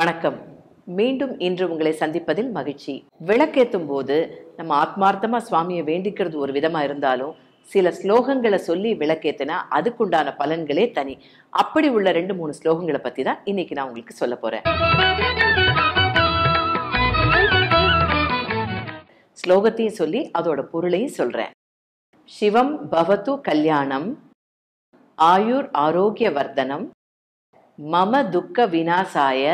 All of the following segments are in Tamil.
வணக்கம். மீண்டும் இன்று உங்களை சந்திப்பதில் மகிழ்ச்சி. விளக்கேற்றும் போது நம்ம ஆத்மார்த்தமா சுவாமியை வேண்டிக்கிறது ஒரு விதமா இருந்தாலும் சில ஸ்லோகங்களை சொல்லி விளக்கேத்தினா அதுக்குண்டான பலன்களே தனி. அப்படி உள்ள ரெண்டு மூணு ஸ்லோகங்களை பத்தி தான் இன்னைக்கு நான் உங்களுக்கு சொல்ல போறேன். ஸ்லோகத்தையும் சொல்லி அதோட பொருளையும் சொல்றேன். சிவம் பவத்து கல்யாணம் ஆயுர் ஆரோக்கிய வர்தனம் மம துக்க வினாசாய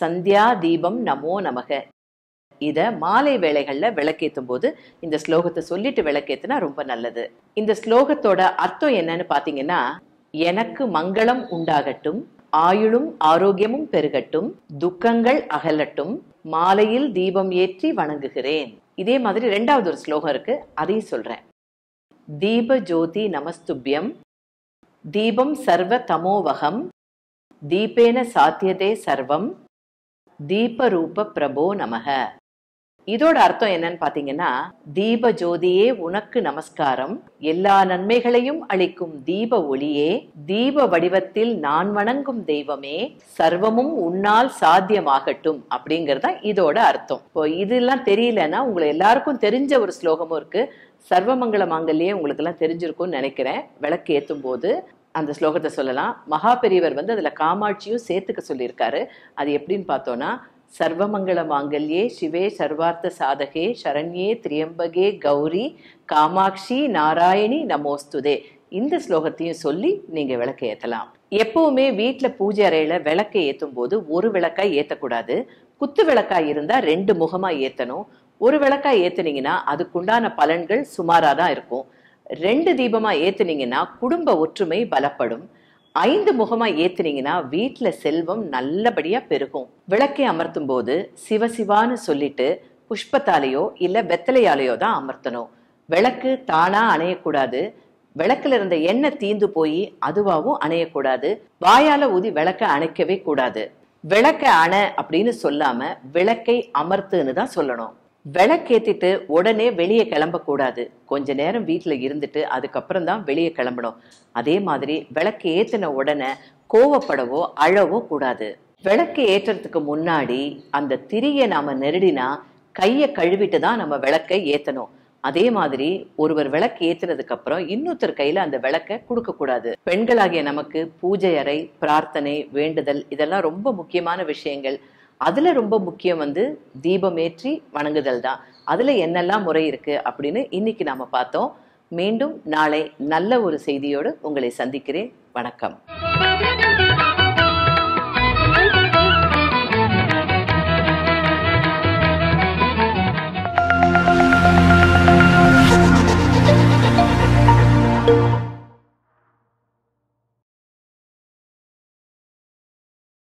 சந்தியா தீபம் நமோ நமக. இத மாலை வேளைகள்ல விளக்கேத்தும் போது இந்த ஸ்லோகத்தை சொல்லிட்டு விளக்கேத்துனா ரொம்ப நல்லது. இந்த ஸ்லோகத்தோட அர்த்தம் என்னன்னு பாத்தீங்கன்னா எனக்கு மங்களம் உண்டாகட்டும் ஆயுளும் ஆரோக்கியமும் பெருகட்டும் துக்கங்கள் அகலட்டும் மாலையில் தீபம் ஏற்றி வணங்குகிறேன். இதே மாதிரி ரெண்டாவது ஒரு ஸ்லோகம் இருக்கு அதையும் சொல்றேன். தீப ஜோதி நமஸ்துபியம் தீபம் சர்வ தமோவகம் தீபேன சாத்தியதே சர்வம் தீபரூப பிரபோ நமக. இதோட அர்த்தம் என்னன்னு பாத்தீங்கன்னா தீப ஜோதியே உனக்கு நமஸ்காரம் எல்லா நன்மைகளையும் அளிக்கும் தீப ஒளியே தீப வடிவத்தில் நான் வணங்கும் தெய்வமே சர்வமும் உன்னால் சாத்தியமாகட்டும் அப்படிங்கறத இதோட அர்த்தம். இப்போ இதெல்லாம் தெரியலன்னா உங்களை எல்லாருக்கும் தெரிஞ்ச ஒரு ஸ்லோகமும் இருக்கு. சர்வமங்கள மாங்கல்யே உங்களுக்கு எல்லாம் தெரிஞ்சிருக்கும்னு நினைக்கிறேன். விளக்கு ஏத்தும் போது அந்த ஸ்லோகத்தை சொல்லலாம். மகா பெரியவர் வந்து அதில் காமாட்சியும் சேர்த்துக்க சொல்லியிருக்காரு. அது எப்படின்னு பார்த்தோன்னா சர்வமங்கள மாங்கல்யே சிவே சர்வார்த்த சாதகே சரண்யே திரியம்பகே கௌரி காமாட்சி நாராயணி நமோஸ்துதே. இந்த ஸ்லோகத்தையும் சொல்லி நீங்கள் விளக்க ஏற்றலாம் எப்பவுமே வீட்டில் பூஜை அறையில் விளக்கை ஏற்றும் போது ஒரு விளக்காய் ஏற்றக்கூடாது குத்து விளக்காய் இருந்தால் ரெண்டு முகமாக ஏற்றணும் ஒரு விளக்காய் ஏற்றுனீங்கன்னா அதுக்குண்டான பலன்கள் சுமாராக தான் இருக்கும். ரெண்டு தீபமா ஏத்துனீங்கன்னா குடும்ப ஒற்றுமை பலப்படும். ஐந்து முகமா ஏத்துனீங்கன்னா வீட்டுல செல்வம் நல்லபடியா பெருகும். விளக்கை அமர்த்தும் போது சிவசிவான்னு சொல்லிட்டு புஷ்பத்தாலேயோ இல்ல வெத்தலையாலேயோ தான் அமர்த்தணும். விளக்கு தானா அணையக்கூடாது. விளக்குல இருந்த எண்ணெய் தீந்து போய் அதுவாகவும் அணையக்கூடாது. வாயால ஊதி விளக்க அணைக்கவே கூடாது. விளக்க அண அப்படின்னு சொல்லாம விளக்கை அமர்த்துன்னு தான் சொல்லணும். விளக்கேத்திட்டு உடனே வெளியே கிளம்பக்கூடாது. கொஞ்ச நேரம் வீட்டுல இருந்துட்டு அதுக்கப்புறம் தான் வெளியே கிளம்பணும். அதே மாதிரி விளக்கு ஏத்தின உடனே கோவப்படவோ அழவோ கூடாது. விளக்கு ஏற்றுறதுக்கு முன்னாடி அந்த திரியை நாம நெருடினா கையை கழுவிட்டு தான் நம்ம விளக்கை ஏத்தணும். அதே மாதிரி ஒருவர் விளக்கு ஏத்துனதுக்கு அப்புறம் இன்னொருத்தர் கையில அந்த விளக்க கொடுக்க கூடாது. பெண்களாகிய நமக்கு பூஜை அறை பிரார்த்தனை வேண்டுதல் இதெல்லாம் ரொம்ப முக்கியமான விஷயங்கள். அதுல ரொம்ப முக்கியம் வந்து தீபமேற்றி வணங்குதல் தான். அதுல என்னெல்லாம் முறை இருக்கு அப்படின்னு இன்னைக்கு நாம பார்த்தோம். மீண்டும் நாளை நல்ல ஒரு செய்தியோடு உங்களை சந்திக்கிறேன். வணக்கம்.